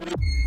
Bye.